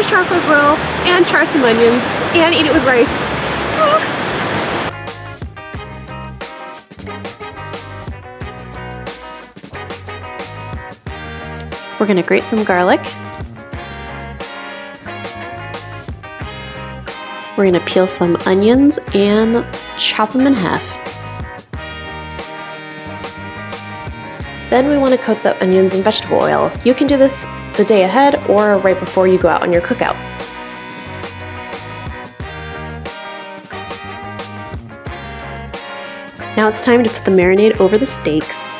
a charcoal grill and char some onions and eat it with rice. We're gonna grate some garlic. We're gonna peel some onions and chop them in half. Then we wanna coat the onions in vegetable oil. You can do this the day ahead or right before you go out on your cookout. Now it's time to put the marinade over the steaks.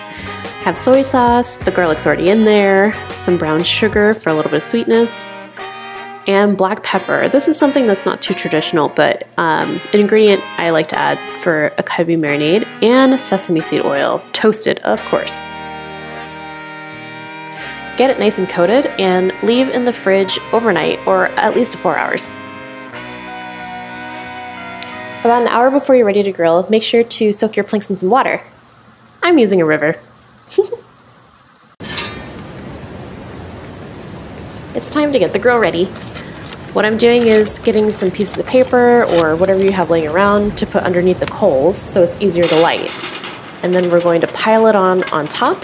Have soy sauce, the garlic's already in there, some brown sugar for a little bit of sweetness, and black pepper. This is something that's not too traditional, but um, an ingredient I like to add for a kalbi marinade, and sesame seed oil, toasted, of course. Get it nice and coated and leave in the fridge overnight or at least four hours. About an hour before you're ready to grill, make sure to soak your planks in some water. I'm using a river. it's time to get the grill ready. What I'm doing is getting some pieces of paper or whatever you have laying around to put underneath the coals so it's easier to light. And then we're going to pile it on on top.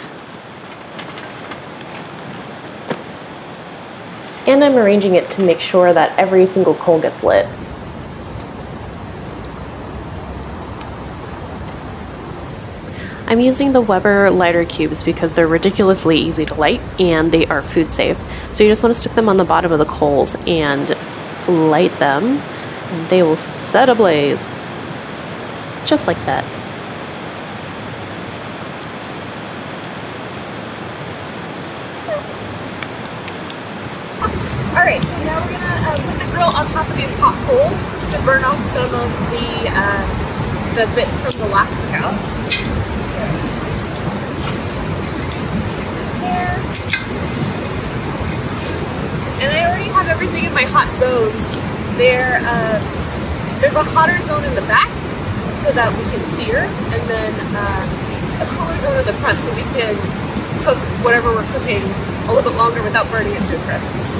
And I'm arranging it to make sure that every single coal gets lit. I'm using the Weber lighter cubes because they're ridiculously easy to light and they are food safe. So you just want to stick them on the bottom of the coals and light them and they will set ablaze. Just like that. Alright, so now we're gonna uh, put the grill on top of these hot coals to burn off some of the, uh, the bits from the last cookout. And I already have everything in my hot zones. There, uh, there's a hotter zone in the back so that we can sear, and then uh, a cooler zone in the front so we can cook whatever we're cooking a little bit longer without burning it to a crisp.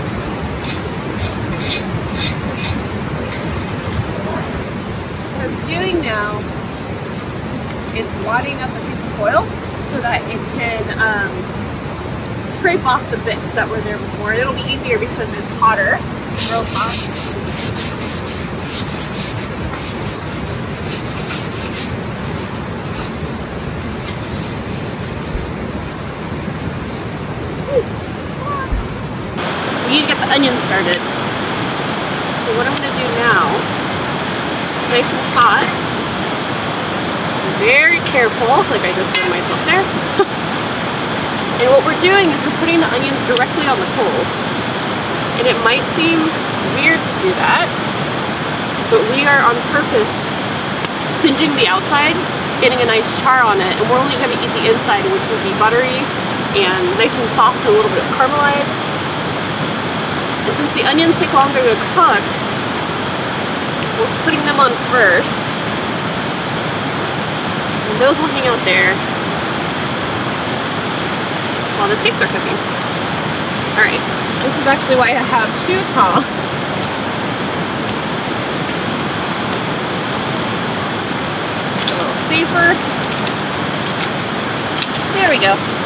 I'm doing now is wadding up a piece of foil so that it can um, scrape off the bits that were there before. It'll be easier because it's hotter, real hot. We need to get the onions started. So what I'm gonna do now, nice and hot. Very careful, like I just did myself there. And what we're doing is we're putting the onions directly on the coals. And it might seem weird to do that, but we are on purpose singeing the outside, getting a nice char on it, and we're only going to eat the inside, which will be buttery and nice and soft a little bit caramelized. And since the onions take longer to cook, we're putting them on first. And those will hang out there while the steaks are cooking. Alright, this is actually why I have two tongs. A little safer. There we go.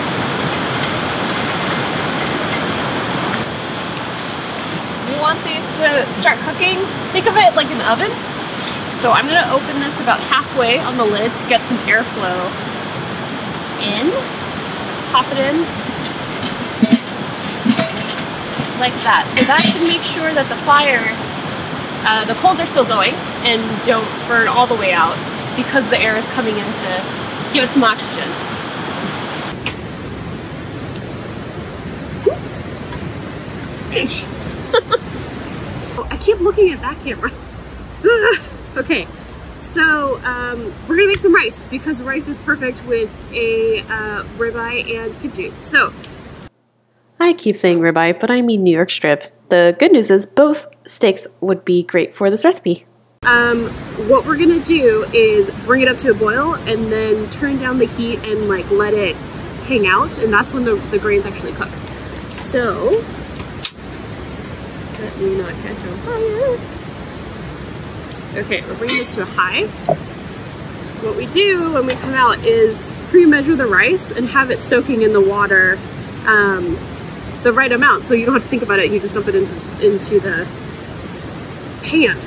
Want these to start cooking. Think of it like an oven. So I'm gonna open this about halfway on the lid to get some airflow in pop it in like that. So that can make sure that the fire, uh, the coals are still going and don't burn all the way out because the air is coming in to give it some oxygen. Thanks. I keep looking at that camera. okay, so um, we're gonna make some rice because rice is perfect with a uh, ribeye and kiddu. So I keep saying ribeye, but I mean New York strip. The good news is both steaks would be great for this recipe. Um, what we're gonna do is bring it up to a boil and then turn down the heat and like let it hang out and that's when the, the grains actually cook. So Let not catch on fire. Okay, we're bringing this to a high. What we do when we come out is pre-measure the rice and have it soaking in the water um, the right amount so you don't have to think about it, you just dump it into, into the pan.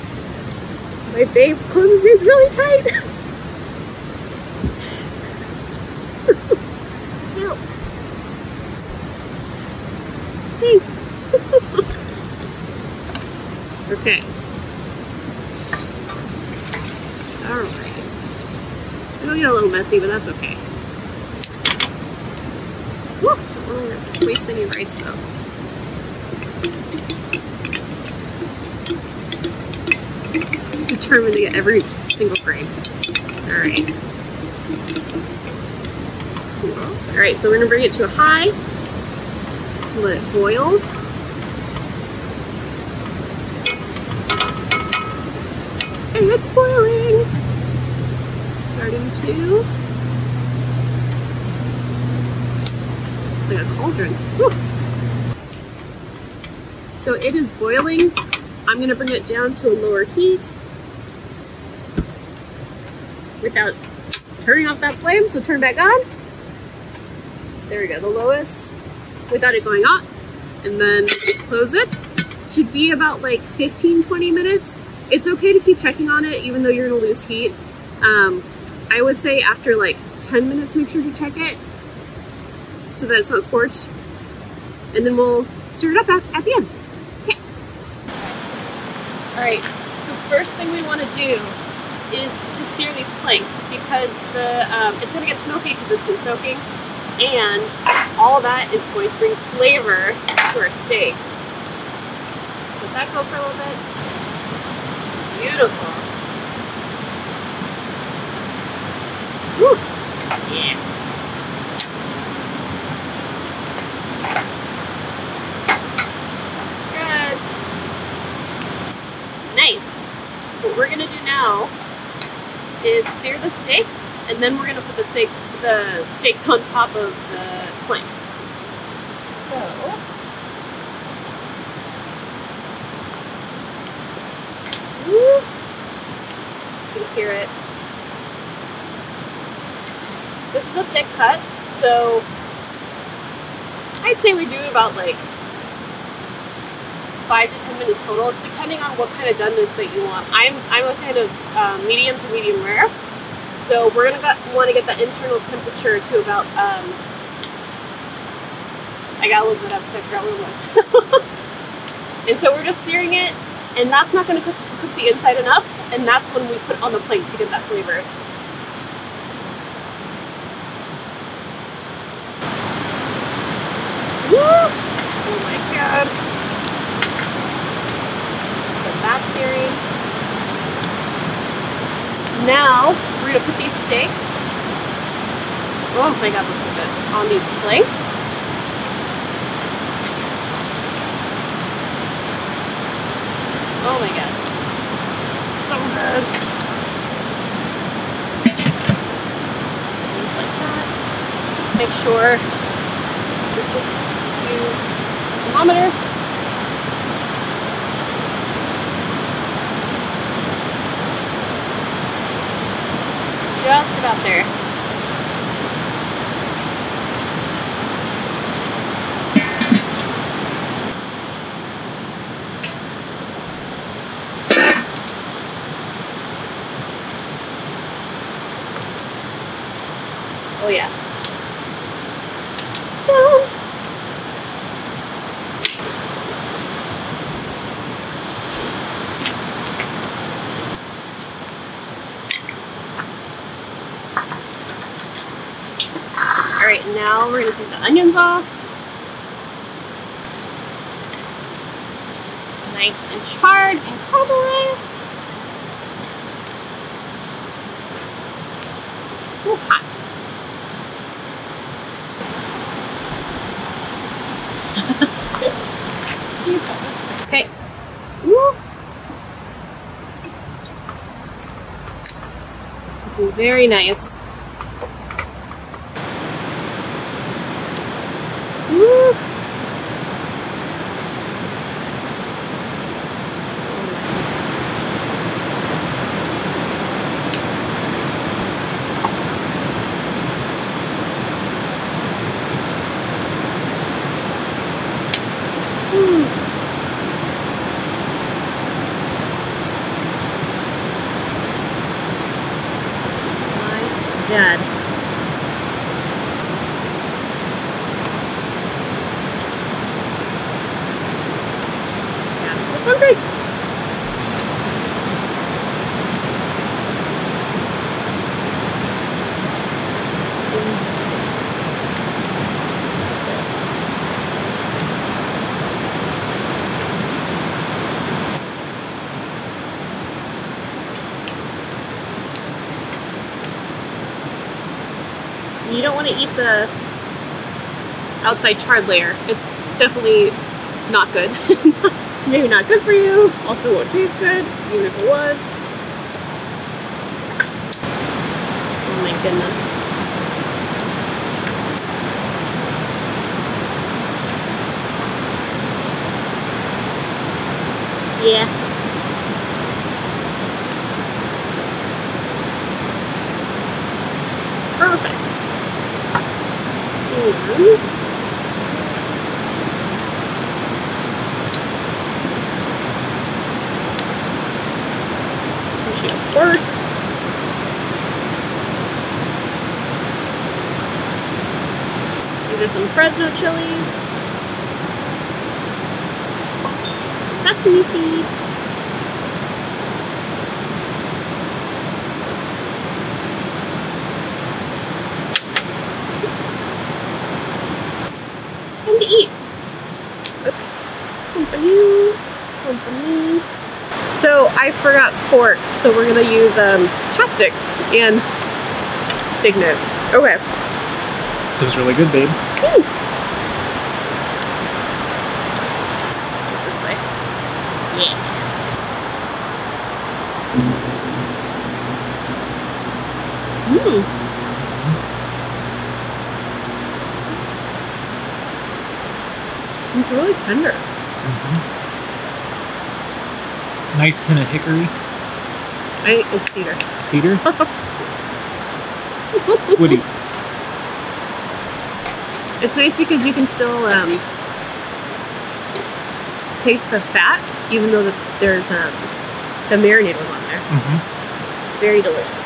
My babe closes these really tight. no. Thanks. Okay. Alright. It'll get a little messy, but that's okay. Woo! Don't waste any rice though. Determined to get every single grain. Alright. Alright, so we're gonna bring it to a high. Let it boil. It's boiling! Starting to. It's like a cauldron. Whew. So it is boiling. I'm gonna bring it down to a lower heat without turning off that flame, so turn back on. There we go, the lowest without it going up. And then close it. Should be about like 15, 20 minutes. It's okay to keep checking on it even though you're gonna lose heat. Um, I would say after like 10 minutes, make sure to check it so that it's not scorched. And then we'll stir it up at, at the end. Okay. All right, so first thing we wanna do is to sear these planks because the um, it's gonna get smoky because it's been soaking and all that is going to bring flavor to our steaks. Let that go for a little bit. Beautiful. Woo. Yeah. That's good. Nice. What we're gonna do now is sear the steaks, and then we're gonna put the steaks the steaks on top of the planks. So. Woo. You can hear it. This is a thick cut, so I'd say we do it about like five to ten minutes total. It's depending on what kind of doneness that you want. I'm I'm a fan of um, medium to medium rare, so we're gonna want to get the internal temperature to about. Um, I got a little bit up because I forgot what it was. and so we're just searing it, and that's not gonna cook, cook the inside enough, and that's when we put on the plates to get that flavor. Woo! Oh my god. Put that searing. Now, we're gonna put these steaks, oh my god, looks so good, on these planks. Oh my god. So good. Things like that. Make sure to use thermometer. Just about there. Oh yeah. Down. All right, now we're gonna take the onions off. Nice and charred and caramelized. Ooh, hot. Okay. Woo. Very nice. Woo. god. Yeah, I'm so hungry. You don't want to eat the outside charred layer. It's definitely not good. Maybe not good for you. Also won't taste good, even if it was. Oh my goodness. Yeah. Perfect. And sushi, of course. These are some Fresno chilies. Sesame seeds. Time to eat. So I forgot forks, so we're gonna use um, chopsticks and stick knives. Okay, It's really good, babe. thanks. This way. Yeah. Mmm. It's really tender. Mhm. Nice hint of hickory, I, it's cedar. cedar, woody. It's nice because you can still um, taste the fat, even though the, there's um, the marinade was on there. hmm It's very delicious.